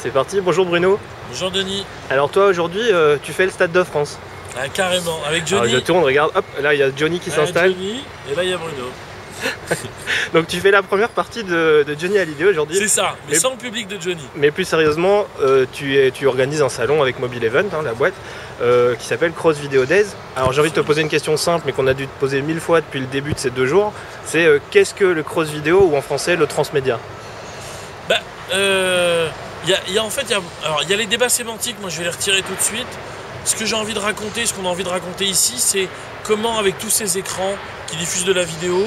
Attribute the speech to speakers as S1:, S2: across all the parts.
S1: C'est parti, bonjour Bruno.
S2: Bonjour Denis.
S1: Alors toi aujourd'hui euh, tu fais le Stade de France.
S2: Ah, carrément, avec
S1: Alors
S2: Johnny.
S1: je tourne, regarde, hop, là il y a Johnny qui
S2: Ah,
S1: s'installe.
S2: Johnny, et là il y a Bruno.
S1: Donc tu fais la première partie de, de Johnny Hallyday aujourd'hui.
S2: C'est ça, mais sans le public de Johnny.
S1: Mais plus sérieusement, euh, tu, es- tu organises un salon avec Mobile Event, hein, la boîte, euh, qui s'appelle Cross Video Days. Alors j'ai envie de te poser une question simple, mais qu'on a dû te poser mille fois depuis le début de ces deux jours. C'est euh, qu'est-ce que le cross vidéo ou en français le transmédia?
S2: Bah, il y, a, en fait, il y a, les débats sémantiques, moi je vais les retirer tout de suite. Ce que j'ai envie de raconter, ce qu'on a envie de raconter ici, c'est comment avec tous ces écrans qui diffusent de la vidéo,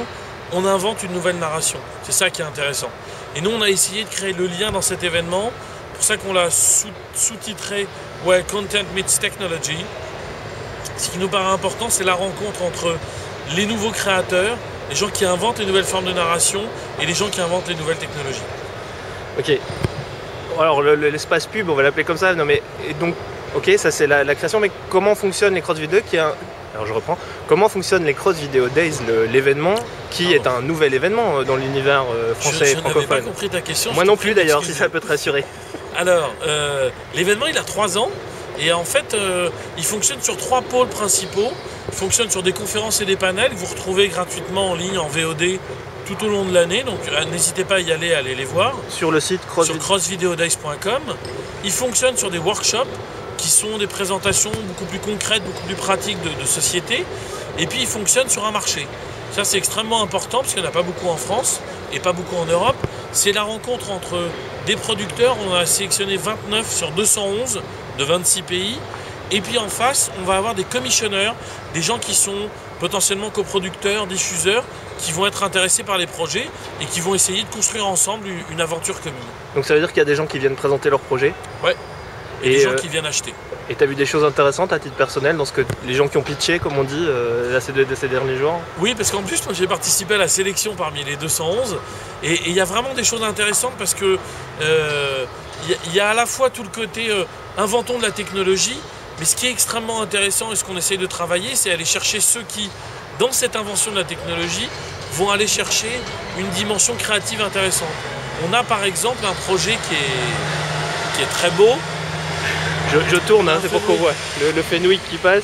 S2: on invente une nouvelle narration. C'est ça qui est intéressant. Et nous, on a essayé de créer le lien dans cet événement. Pour ça qu'on l'a sous- sous-titré ouais, Content Meets Technology. Ce qui nous paraît important, c'est la rencontre entre les nouveaux créateurs, les gens qui inventent les nouvelles formes de narration et les gens qui inventent les nouvelles technologies.
S1: Ok. Alors le- le- l'espace pub, on va l'appeler comme ça. Non mais et donc, ok, ça c'est la, la création. Mais comment fonctionnent les cross vidéo qui est un- Alors je reprends. Comment fonctionnent les cross video days, l'événement qui est un nouvel événement euh, dans l'univers euh, français
S2: je
S1: et
S2: n'avais pas
S1: francophone?
S2: compris ta question.
S1: Moi non plus d'ailleurs, si ça peut te rassurer.
S2: Alors, euh, l'événement, il a trois ans. Et en fait, euh, il fonctionne sur trois pôles principaux. Il fonctionne sur des conférences et des panels que vous retrouvez gratuitement en ligne, en VOD, tout au long de l'année. Donc, euh, n'hésitez pas à y aller, à aller les voir.
S1: Sur le site cross
S2: sur crossvideodice.com. Il fonctionne sur des workshops qui sont des présentations beaucoup plus concrètes, beaucoup plus pratiques de, de société. Et puis il fonctionne sur un marché. Ça c'est extrêmement important parce qu'il n'y en a pas beaucoup en France et pas beaucoup en Europe. C'est la rencontre entre des producteurs. On a sélectionné 29 sur 211 de 26 pays. Et puis en face, on va avoir des commissionneurs, des gens qui sont potentiellement coproducteurs, diffuseurs, qui vont être intéressés par les projets et qui vont essayer de construire ensemble une- aventure commune.
S1: Donc ça veut dire qu'il y a des gens qui viennent présenter leur projet.
S2: Ouais. Et,
S1: Et
S2: des gens
S1: euh,
S2: qui viennent acheter.
S1: et t'as vu des choses intéressantes à titre personnel dans ce que les gens qui ont pitché, comme on dit, euh, là, ces, deux- ces derniers jours?
S2: Oui, parce qu'en plus, moi, j'ai participé à la sélection parmi les 211. Et il y a vraiment des choses intéressantes parce que euh, il y, y a à la fois tout le côté inventons de la technologie, mais ce qui est extrêmement intéressant et ce qu'on essaye de travailler, c'est aller chercher ceux qui, dans cette invention de la technologie, vont aller chercher une dimension créative intéressante. On a par exemple un projet qui est, qui est très beau,
S1: je, je tourne, hein, c'est pour qu'on voit le, le Fenwick qui passe.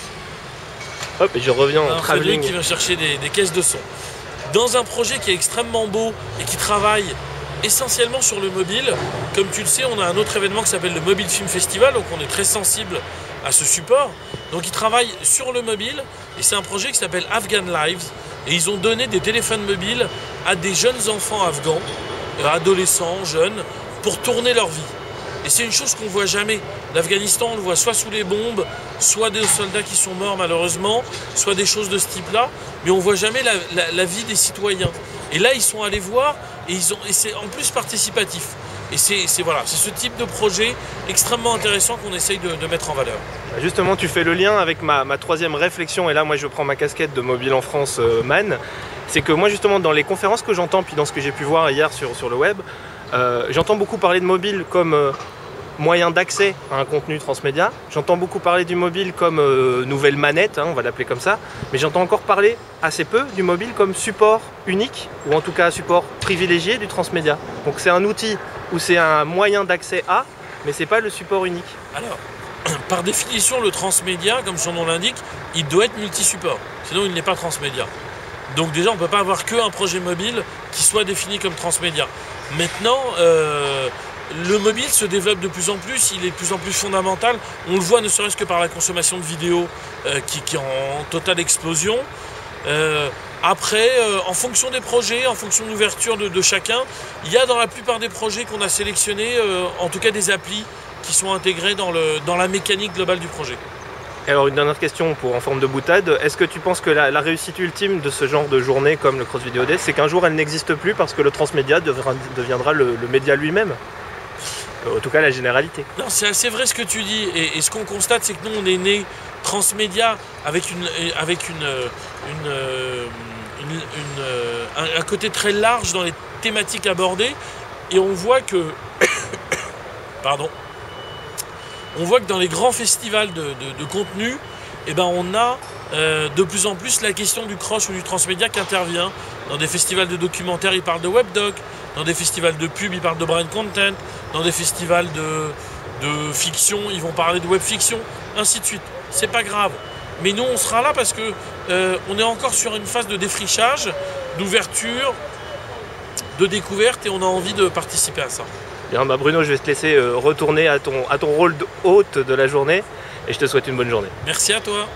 S1: Hop, et je reviens en
S2: un
S1: travelling.
S2: Qui vient chercher des, des caisses de son. Dans un projet qui est extrêmement beau et qui travaille essentiellement sur le mobile, comme tu le sais, on a un autre événement qui s'appelle le Mobile Film Festival, donc on est très sensible à ce support. Donc ils travaillent sur le mobile et c'est un projet qui s'appelle Afghan Lives et ils ont donné des téléphones mobiles à des jeunes enfants afghans, euh, adolescents, jeunes, pour tourner leur vie. Et c'est une chose qu'on voit jamais. L'Afghanistan, on le voit soit sous les bombes, soit des soldats qui sont morts malheureusement, soit des choses de ce type-là, mais on voit jamais la vie des citoyens. Et là, ils sont allés voir et, ils ont, et c'est en plus participatif. Et c'est ce type de projet extrêmement intéressant qu'on essaye de, mettre en valeur.
S1: Bah, Justement, tu fais le lien avec ma, troisième réflexion, et là, moi, je prends ma casquette de Mobile en France euh, man. C'est que moi, justement, dans les conférences que j'entends, puis dans ce que j'ai pu voir hier sur, sur le web, euh, j'entends beaucoup parler de mobile comme euh, moyen d'accès à un contenu transmédia. J'entends beaucoup parler du mobile comme euh, nouvelle manette, hein, on va l'appeler comme ça. Mais j'entends encore parler assez peu du mobile comme support unique, ou en tout cas support privilégié du transmédia. Donc c'est un outil ou c'est un moyen d'accès à, mais c'est pas le support unique.
S2: Alors, par définition, le transmédia, comme son nom l'indique, il doit être multi-support. Sinon, il n'est pas transmédia. Donc déjà, on ne peut pas avoir qu'un projet mobile qui soit défini comme transmédia. Maintenant, euh, le mobile se développe de plus en plus, il est de plus en plus fondamental. On le voit ne serait-ce que par la consommation de vidéos euh, qui, est en totale explosion. Euh, après, euh, en fonction des projets, en fonction de l'ouverture de, chacun, il y a dans la plupart des projets qu'on a sélectionnés, en tout cas des applis qui sont intégrés dans, le, dans la mécanique globale du projet.
S1: Et alors une dernière question pour en forme de boutade, est-ce que tu penses que la, réussite ultime de ce genre de journée comme le Cross Video Day, c'est qu'un jour elle n'existe plus parce que le transmédia deviendra le, média lui-même? En tout cas la généralité.
S2: Non, c'est assez vrai ce que tu dis. Et, ce qu'on constate, c'est que nous, on est né transmédia avec, une, avec une, euh, euh, un, côté très large dans les thématiques abordées. Et on voit que. Pardon. On voit que dans les grands festivals de contenu, eh ben, on a euh, de plus en plus la question du cross ou du transmédia qui intervient. Dans des festivals de documentaires, ils parlent de webdoc. Dans des festivals de pub, ils parlent de brand content. Dans des festivals de, de fiction, ils vont parler de web fiction, ainsi de suite. C'est pas grave. Mais nous, on sera là parce que euh, on est encore sur une phase de défrichage, d'ouverture, de découverte et on a envie de participer à ça.
S1: Bien, bah Bruno, je vais te laisser euh, retourner à ton, à ton rôle de hôte de la journée et je te souhaite une bonne journée.
S2: Merci à toi.